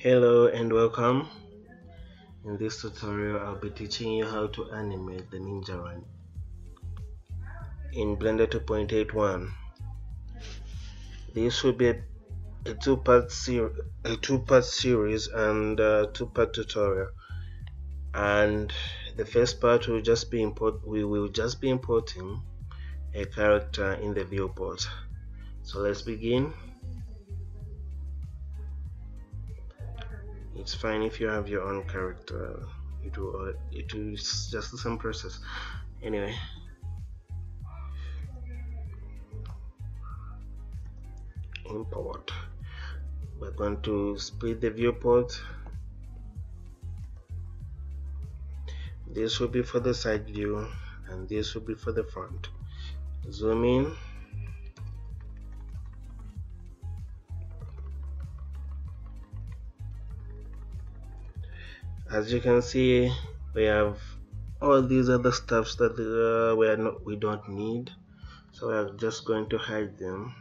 Hello and welcome. In this tutorial I'll be teaching you how to animate the Ninja Run in Blender 2.81. This will be a, a two-part series, a two-part series and two-part tutorial. And the first part will just be import. We will just be importing a character in the viewport. So let's begin. It's fine if you have your own character. It will it will just the same process. Anyway. Import. We're going to split the viewport. This will be for the side view and this will be for the front. Zoom in as you can see we have all these other stuffs that uh, we are not we don't need. So we're just going to hide them.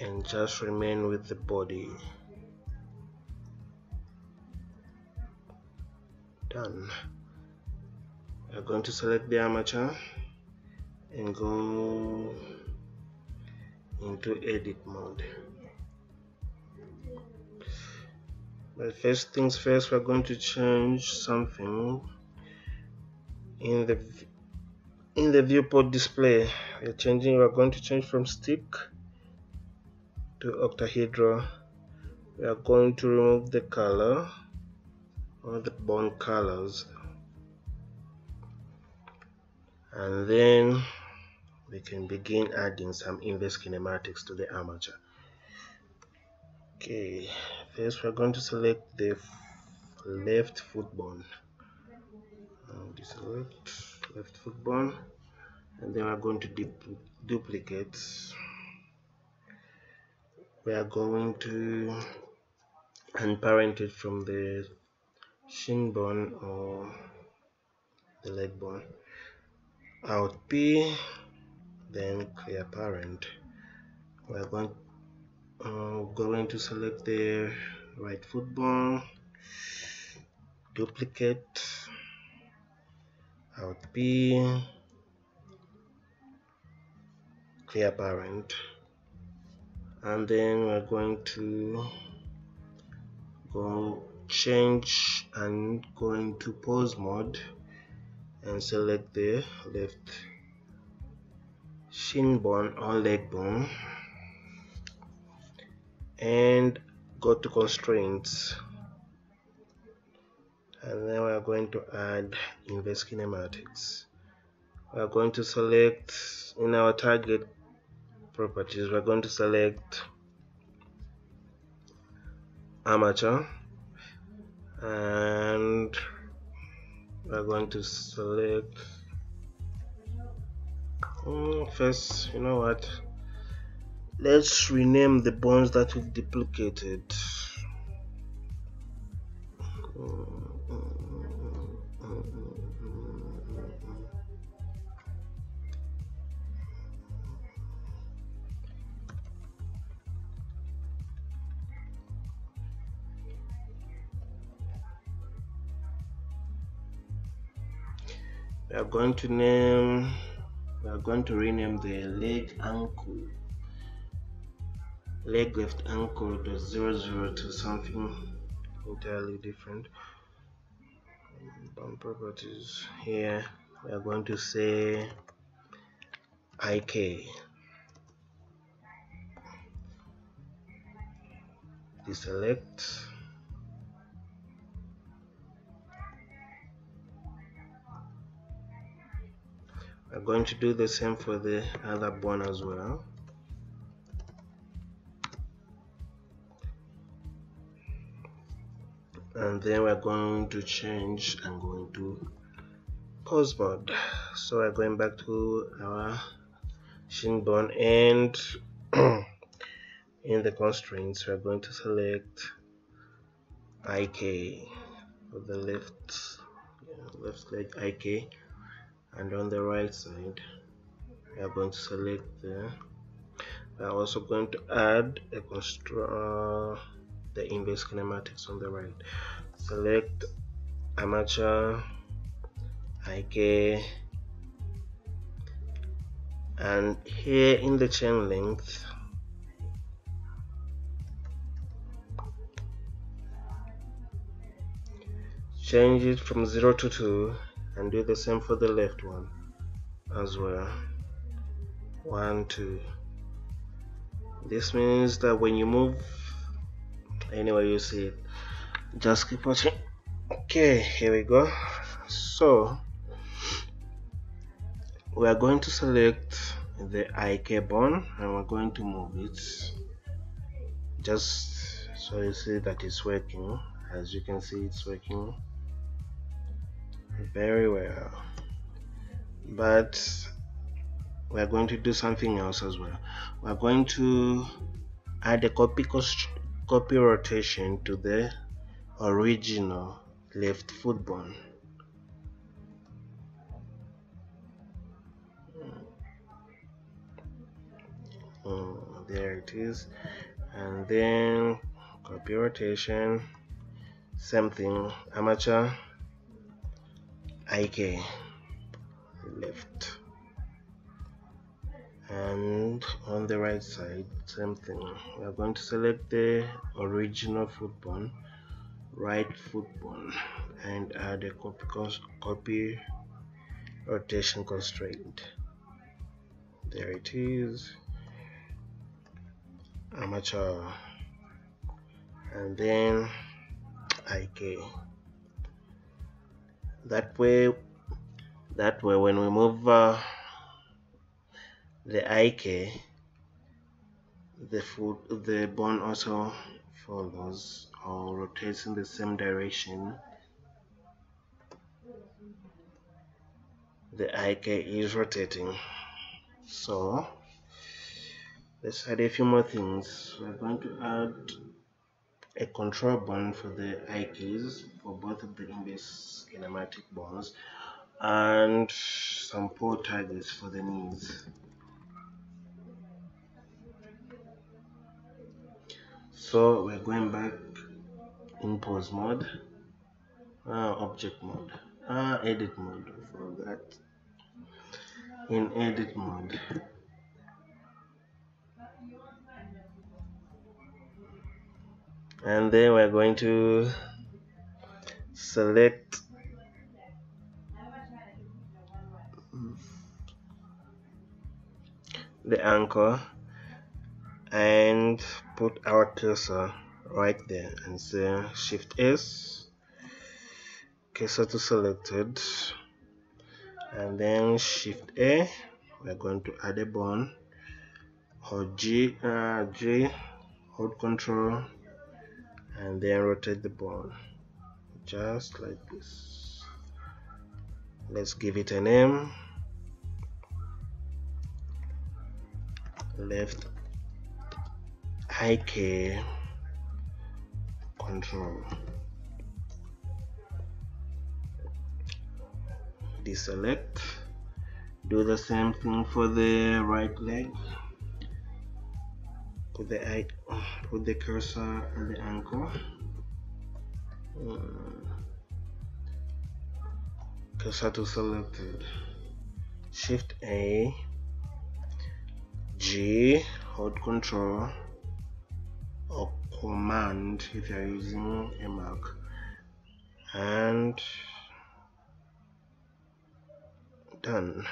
And just remain with the body. Done. We're going to select the armature and go into edit mode. But first things first we're going to change something in the in the viewport display. We're changing we're going to change from stick to octahedral. We are going to remove the color or the bone colors. And then we can begin adding some inverse kinematics to the armature okay first we're going to select the left foot bone deselect left foot bone and then we're going to duplicate. We are going to unparent it from the shin bone or the leg bone. Alt P then clear parent we're going uh, going to select the right foot bone duplicate alt P clear parent. And then we're going to go change and go into pose mode and select the left shin bone or leg bone and go to constraints. And then we are going to add inverse kinematics we are going to select in our target properties we're going to select armature and we're going to select Mm, first you know what? Let's rename the bones that we've duplicated. We are going to name we are going to rename the leg ankle leg left ankle to 00 to something entirely different. Bone properties here. We are going to say ik deselect we're going to do the same for the other bone as well. And then we're going to change and going to pose mode. So we're going back to our shin bone and in the constraints we're going to select IK for the left yeah, left leg IK and on the right side we are going to select there we are also going to add a constraint uh, the inverse kinematics on the right. Select armature IK and here in the chain length change it from 0 to 2 and do the same for the left one as well. 1 2 this means that when you move anyway you see it. Just keep watching. Okay here we go. So we are going to select the IK bone and we're going to move it. Just so you see that it's working. As you can see it's working very well. But we're going to do something else as well. We're going to add a copy copy rotation to the original left foot bone. Oh, there it is. And then copy rotation. Same thing armature IK left and on the right side same thing. We are going to select the original foot bone right foot bone and add a copy, copy rotation constraint. There it is. Armature. And then IK that way that way when we move uh, the IK the foot the bone also follows or rotates in the same direction. The IK is rotating. So let's add a few more things. We're going to add a control bone for the IKs for both of the inverse kinematic bones and some pole targets for the knees. So we're going back in pose mode uh, object mode uh, edit mode for that. In edit mode and then we're going to select the ankle and put our cursor right there and say shift S cursor to selected and then shift A. We're going to add a bone hold G, uh, G hold control and then rotate the bone just like this. Let's give it a name. Left IK control. Deselect. Do the same thing for the right leg put the put the cursor on the ankle uh, cursor to selected shift A G hold control or command if you are using a Mac and done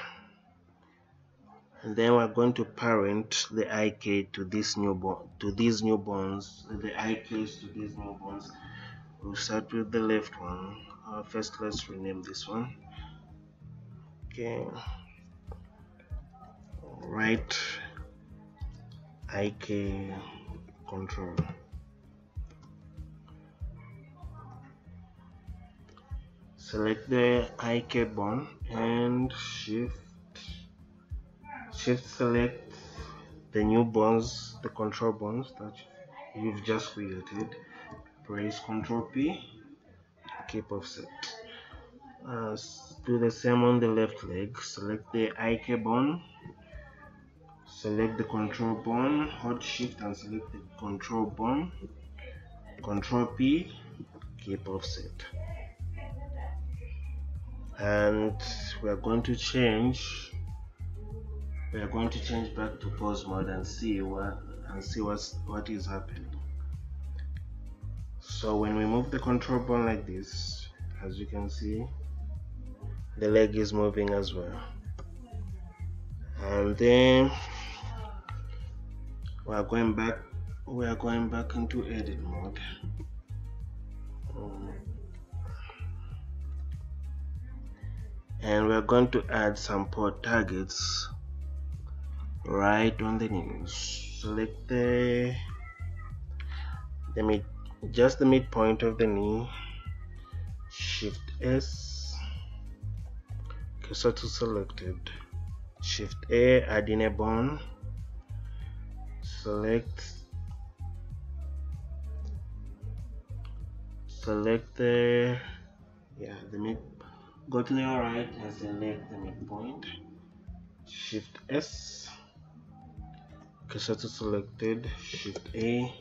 and then we're going to parent the IK to this new bone to these new bones the IKs to these new bones we'll start with the left one. Uh, first let's rename this one. Okay. Right IK control. Select the IK bone and shift shift select the new bones the control bones that you've just created. Press ctrl p keep offset. Uh, do the same on the left leg. Select the IK bone select the control bone hold shift and select the control bone control P keep offset. And we are going to change we are going to change back to pose mode and see what and see what's what is happening. So when we move the control bone like this as you can see the leg is moving as well. And then we are going back we are going back into edit mode. And we're going to add some pole targets right on the knees select the the mid just the midpoint of the knee shift s cursor to selected. Shift a add in a bone. Select select the yeah the mid go to the right and select the midpoint. Shift s cursor to selected shift a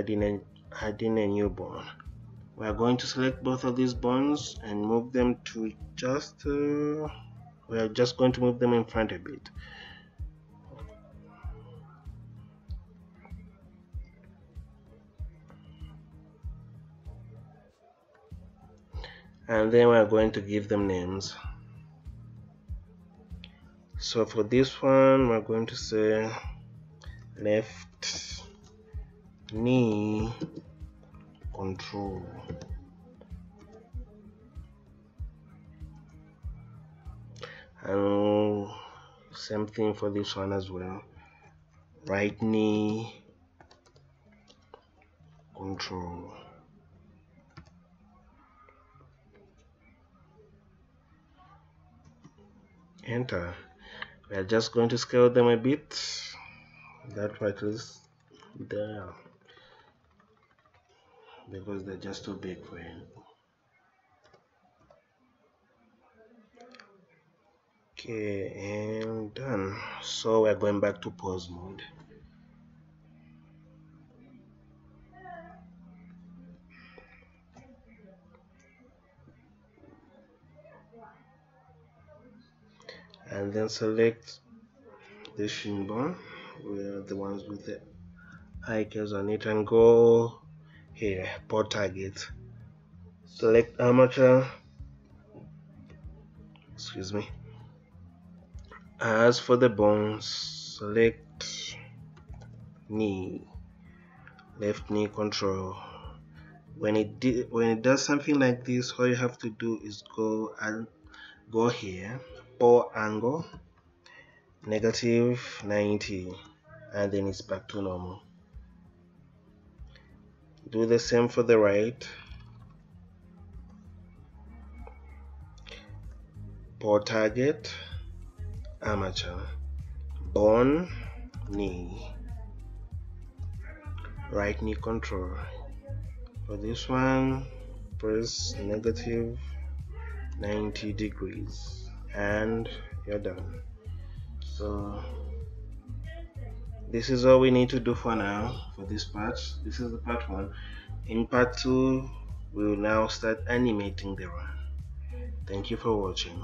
adding a adding a new bone we are going to select both of these bones and move them to just uh, we are just going to move them in front a bit. And then we're going to give them names so for this one we're going to say left knee control. And same thing for this one as well. Right knee control. Enter we are just going to scale them a bit. That at least there. Because they're just too big for him. Okay and done. So we're going back to pose mode and then select the shin bone are the ones with the icons on it and go here pole target. Select armature excuse me. As for the bones select knee. Left knee control. When it when it does something like this all you have to do is go and go here or angle negative 90 and then it's back to normal. Do the same for the right. Pole target armature bone knee. Right knee control. For this one press negative 90 degrees and you're done. So this is all we need to do for now for this part. This is the part one. In part two we will now start animating the run. Thank you for watching